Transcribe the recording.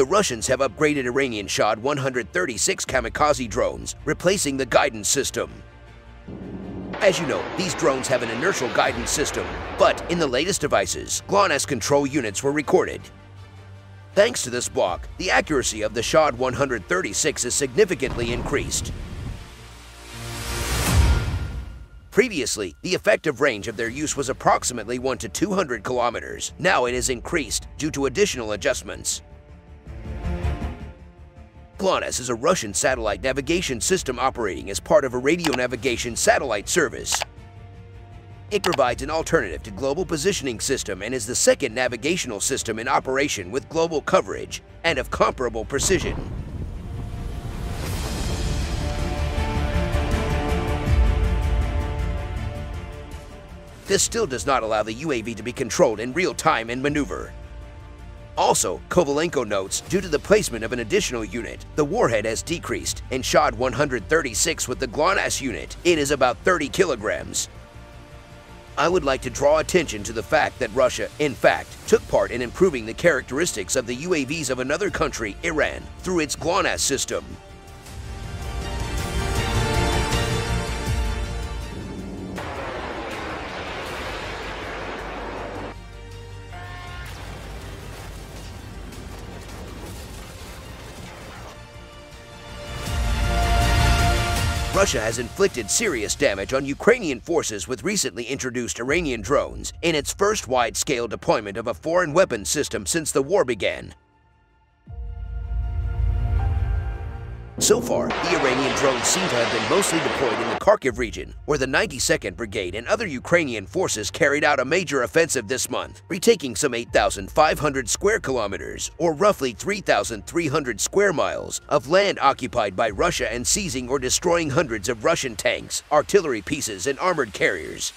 the Russians have upgraded Iranian Shahed 136 kamikaze drones, replacing the guidance system. As you know, these drones have an inertial guidance system, but in the latest devices, GLONASS control units were recorded. Thanks to this block, the accuracy of the Shahed 136 is significantly increased. Previously, the effective range of their use was approximately 1 to 200 kilometers. Now it is increased due to additional adjustments. GLONASS is a Russian satellite navigation system operating as part of a radio navigation satellite service. It provides an alternative to Global Positioning System and is the second navigational system in operation with global coverage and of comparable precision. This still does not allow the UAV to be controlled in real time and maneuver. Also, Kovalenko notes, due to the placement of an additional unit, the warhead has decreased. In Shahed 136 with the GLONASS unit, it is about 30 kilograms. I would like to draw attention to the fact that Russia, in fact, took part in improving the characteristics of the UAVs of another country, Iran, through its GLONASS system. Russia has inflicted serious damage on Ukrainian forces with recently introduced Iranian drones in its first wide-scale deployment of a foreign weapons system since the war began. So far, the Iranian drones seem to have been mostly deployed in the Kharkiv region, where the 92nd Brigade and other Ukrainian forces carried out a major offensive this month, retaking some 8,500 square kilometers, or roughly 3,300 square miles, of land occupied by Russia and seizing or destroying hundreds of Russian tanks, artillery pieces, and armored carriers.